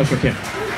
That's for okay.